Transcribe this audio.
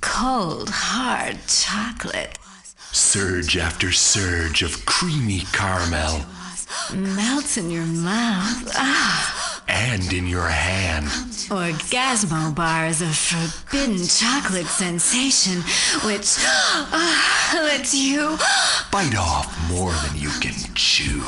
Cold, hard chocolate Surge after surge of creamy caramel. melts in your mouth. Ah, And in your hand. Orgasmo is a forbidden chocolate sensation, which ah, lets you Bite off more than you can chew.